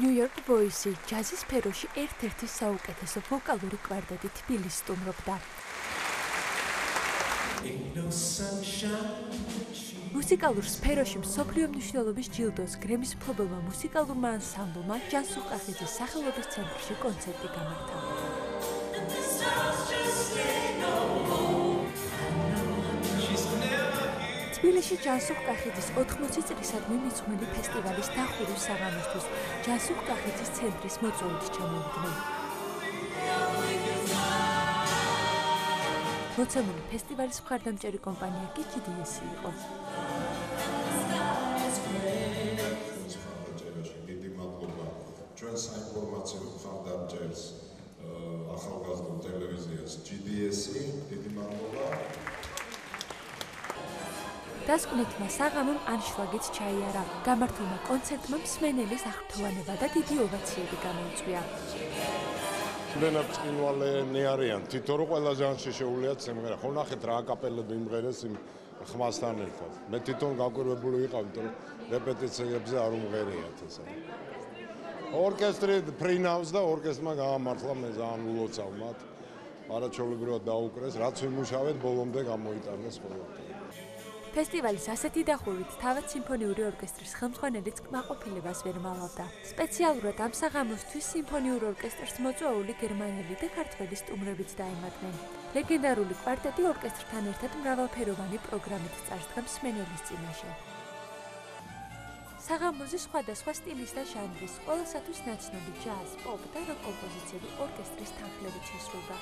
York Boys-ი ჯაზის სფეროში ერთ-ერთი საუკეთესო ვოკალური კვარტეტი თბილისს სტუმრობდა. მუსიკალურ სფეროში მსოფლიო მნიშვნელობის ჯილდოს გრემის მფლობელმა მუსიკალურმა ანსამბლმა ჯანსუღ ყახიძის სახელობის ცენტრში კონცერტი გამართა. თბილისში ჯანსუღ ყახიძის 80 წლისადმი მიძღვნილი ფესტივალის დახურვის საღამოსთვის ჯანსუღ ყახიძის ცენტრის მოწვევით ჩამოვიდნენ. მოცემული ფესტივალის მხარდამჭერი კომპანია კი GDS იყო. ჩვენ საინფორმაციო მხარდამჭერს ახალგაზრდა ტელევიზიას GDS-ი, დიდი მადლობა. დასკვნითმა საღამომ ანშლაგიც ჩაიარა. გამართულმა კონცერტმა მსმენელის აღფრთოვანება და დიდი ოვაციები გამოიწვია. ჩვენა წინვალენი არიან. თითო რო ყველა ჟანრში შეუულიათ სიმღერა ხო ნახეთ რა აკაპელები იმღერეს იმ ხმასთან ერთად. მე თვითონ გაკვირვებული ვიყავ იმიტომ რეპეტიციებზე არ უმღერიათ ესა. ორკესტრი პრინავს და ორკესტრმა გაამართლა მე ძალიან ულოცავ მათ. არაჩვეულებრივად დაუკრეს. რაც ვიმუშავეთ ბოლომდე გამოიტანეს ყველაფერი ფესტივალის ასეთი დახურვით თავად სიმფონიური ორკესტრის ხელმძღვანელიც კმაყოფილებას ვერ მალავდა. სპეციალურად ამ საღამოსთვის სიმფონიურ ორკესტრს მოწვეული გერმანელი და ქართველი სტუმრებიც დაემატნენ. ლეგენდარული კვარტეტი ორკესტრთან ერთად მრავალფეროვანი პროგრამით წარსდგა მსმენელის წინაშე. საღამოზე სხვადასხვა სტილის და ჟანრის, ყველასათვის ნაცნობი ჯაზ, პოპ და როკ კომპოზიციები ორკესტრის თანხლებით შესრულდა.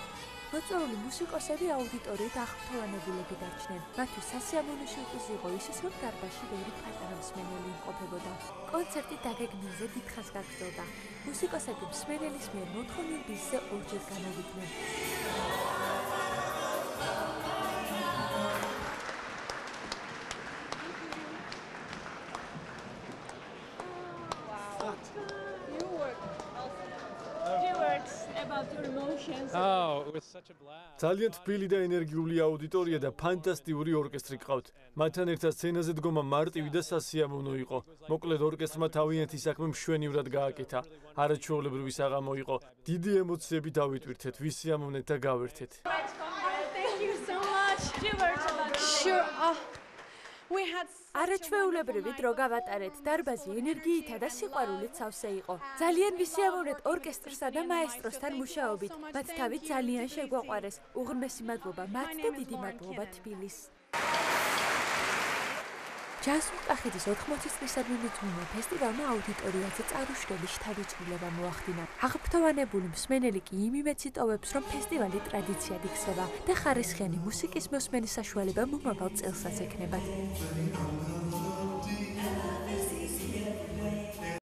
მოწვეული მუსიკოსები აუდიტორიით აღფრთოვანებულები დარჩნენ. მათთვის სასიამოვნო სიუჟეტი იყო ის, რომ დარბაზში ბევრი პატარა მსმენელი იმყოფებოდა. კონცერტი დაგეგმილზე დიდხანს გაგრძელდა. მუსიკოსები მსმენელის მიერ მოთხოვნილ ბისზე ორჯერ განავიდნენ. ძალიან თბილი და ენერგიული აუდიტორია და ფანტასტიკური ორკესტრი ყავთ. მათთან ერთად სცენაზე დგომა მარტივი და სასიამოვნო იყო. მოკლედ ორკესტრმა თავიანთი საქმე მშვენივრად გააკეთა. არაჩვეულებრივი საღამო იყო. დიდი ემოციები დავიტვირთეთ, ვისიამოვნეთ და გავერთეთ. Thank you so much. Sure. Uh... არაჩვეულებრივი დრო გავატარეთ. დარბაზი ენერგიითა და სიყვარულით სავსე იყო. ძალიან ვისიამოვნეთ ორკესტრსა და მაესტროსთან მუშაობით. მათ თავი ძალიან შეგვაყვარეს. უღრმესი მადლობა მათ და დიდი მადლობა თბილისს. ჯაზ უკახეთის 80 წლისადმი მიძღვნილ ფესტივალმა აუდიტორიაზე წარუშლების თავიწულება მოახდინა. აღფრთოვანებული მსმენელი კი იმივეცი ტოვებს, რომ ფესტივალი ტრადიციად იქცევა და ხარისხიანი მუსიკის მოსმენის საშუალება მომავალ წელსაც ექნება.